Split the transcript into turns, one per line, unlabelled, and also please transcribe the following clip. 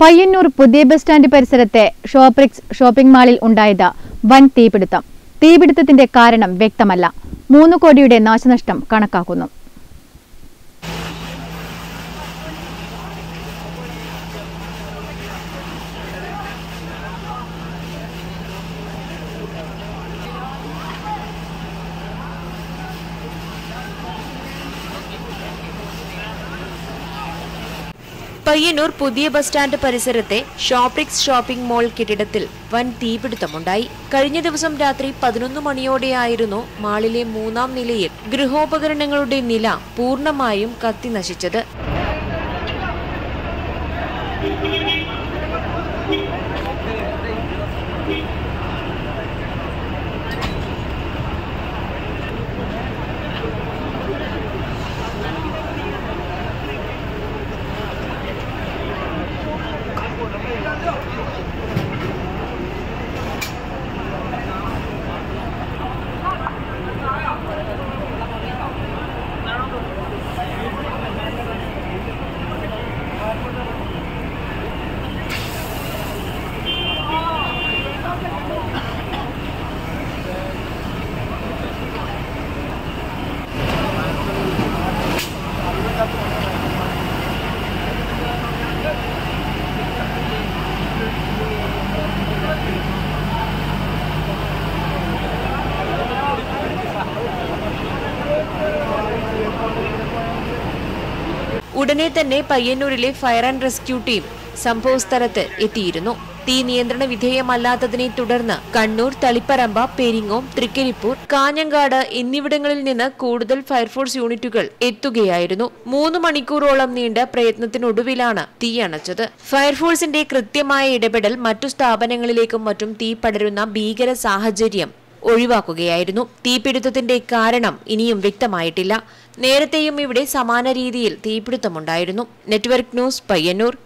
പയ്യന്നൂർ പുതിയ bus stand പരിസരത്തെ Shoprix shopping മാളിൽ ഉണ്ടായത് വൻ തീപിടുത്തം. തീപിടുത്തത്തിന്റെ കാരണം വ്യക്തമല്ല. മൂന്ന് കോടിയുടെ നാശനഷ്ടം കണക്കാക്കുന്നു.
പയ്യന്നൂർ പുതിയ ബസ് സ്റ്റാൻഡ് പരിസരത്തെ ഷോപ്രിക്സ് ഷോപ്പിംഗ് മോൾ കെട്ടിടത്തിൽ വൻ തീപിടുത്തമുണ്ടായി. കഴിഞ്ഞ ദിവസം രാത്രി പതിനൊന്ന് മണിയോടെയായിരുന്നു മാളിലെ മൂന്നാം നിലയിൽ ഗൃഹോപകരണങ്ങളുടെ നില പൂർണമായും കത്തി ഉടനെ തന്നെ പയ്യന്നൂരിലെ ഫയർ ആൻഡ് റെസ്ക്യൂ ടീം സംഭവസ്ഥലത്ത് എത്തിയിരുന്നു. തീ നിയന്ത്രണ വിധേയമല്ലാത്തതിനെ തുടർന്ന് കണ്ണൂർ തളിപ്പറമ്പ പെരിങ്ങോം തൃക്കരിപ്പൂർ കാഞ്ഞങ്ങാട് എന്നിവിടങ്ങളിൽ നിന്ന് കൂടുതൽ ഫയർഫോഴ്സ് യൂണിറ്റുകൾ എത്തുകയായിരുന്നു. മൂന്ന് മണിക്കൂറോളം നീണ്ട പ്രയത്നത്തിനൊടുവിലാണ് തീ അണച്ചത്. ഫയർഫോഴ്സിന്റെ കൃത്യമായ ഇടപെടൽ മറ്റു സ്ഥാപനങ്ങളിലേക്കും മറ്റും തീ പടരുന്ന ഭീകര സാഹചര്യം ഒഴിവാക്കുകയായിരുന്നു. തീപിടുത്തത്തിന്റെ കാരണം ഇനിയും വ്യക്തമായിട്ടില്ല. നേരത്തെയും ഇവിടെ സമാന രീതിയിൽ തീപിടുത്തമുണ്ടായിരുന്നു. Network news Payyanur.